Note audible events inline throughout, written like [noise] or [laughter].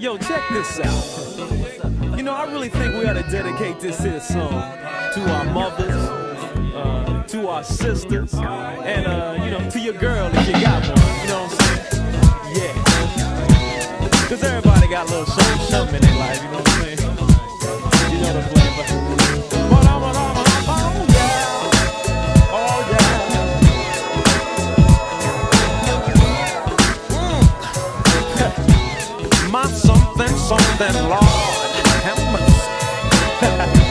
Yo, check this out. You know, I really think we ought to dedicate this here song to our mothers, uh, to our sisters, and, uh, you know, to your girl. my something, something, Lord, have mercy. [laughs]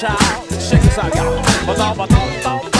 child. Check this out, y'all.